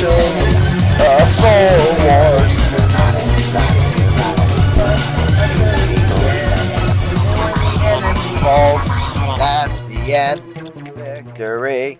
Revelation of Soul Wars. Enemy falls. That's the end. Victory.